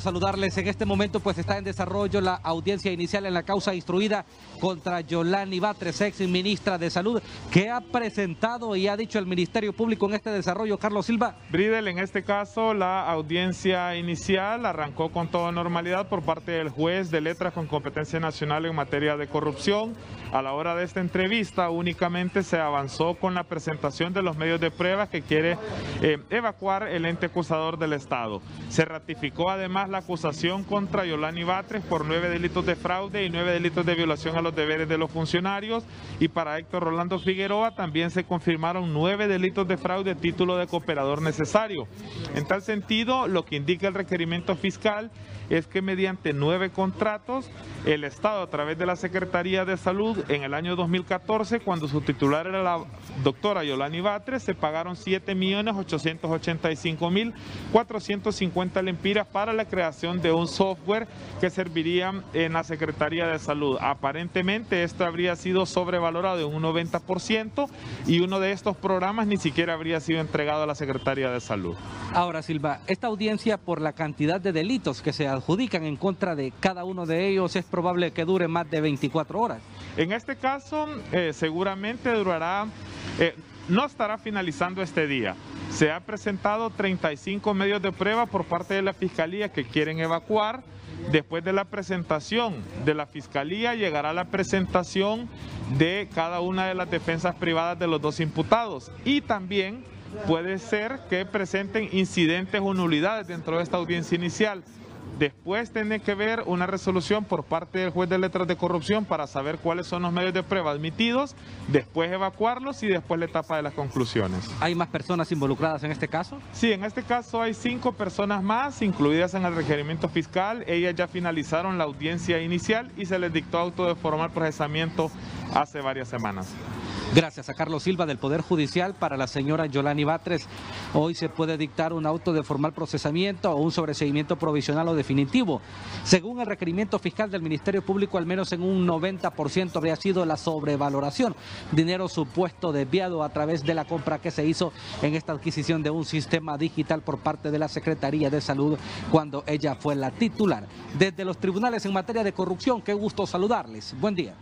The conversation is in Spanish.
saludarles. En este momento pues está en desarrollo la audiencia inicial en la causa instruida contra Yolani Batres, ex ministra de Salud, que ha presentado y ha dicho el Ministerio Público en este desarrollo, Carlos Silva. Bridel, en este caso la audiencia inicial arrancó con toda normalidad por parte del juez de letras con competencia nacional en materia de corrupción. A la hora de esta entrevista únicamente se avanzó con la presentación de los medios de pruebas que quiere eh, evacuar el ente acusador del Estado. Se ratificó además la acusación contra Yolani Batres por nueve delitos de fraude y nueve delitos de violación a los deberes de los funcionarios. Y para Héctor Rolando Figueroa también se confirmaron nueve delitos de fraude título de cooperador necesario. En tal sentido, lo que indica el requerimiento fiscal es que mediante nueve contratos, el Estado a través de la Secretaría de Salud en el año 2014, cuando su titular era la doctora Yolani Batres, se pagaron 7.885.450 lempiras para la creación de un software que serviría en la Secretaría de Salud. Aparentemente esto habría sido sobrevalorado en un 90% y uno de estos programas ni siquiera habría sido entregado a la Secretaría de Salud. Ahora, Silva, esta audiencia por la cantidad de delitos que se adjudican en contra de cada uno de ellos es probable que dure más de 24 horas. En este caso, eh, seguramente durará, eh, no estará finalizando este día. Se ha presentado 35 medios de prueba por parte de la Fiscalía que quieren evacuar. Después de la presentación de la Fiscalía llegará la presentación de cada una de las defensas privadas de los dos imputados y también puede ser que presenten incidentes o nulidades dentro de esta audiencia inicial. Después tiene que ver una resolución por parte del juez de letras de corrupción para saber cuáles son los medios de prueba admitidos, después evacuarlos y después la etapa de las conclusiones. ¿Hay más personas involucradas en este caso? Sí, en este caso hay cinco personas más incluidas en el requerimiento fiscal. Ellas ya finalizaron la audiencia inicial y se les dictó auto de formal procesamiento hace varias semanas. Gracias a Carlos Silva del Poder Judicial para la señora Yolani Batres. Hoy se puede dictar un auto de formal procesamiento o un sobreseguimiento provisional o definitivo. Según el requerimiento fiscal del Ministerio Público, al menos en un 90% habría sido la sobrevaloración. Dinero supuesto desviado a través de la compra que se hizo en esta adquisición de un sistema digital por parte de la Secretaría de Salud cuando ella fue la titular. Desde los tribunales en materia de corrupción, qué gusto saludarles. Buen día.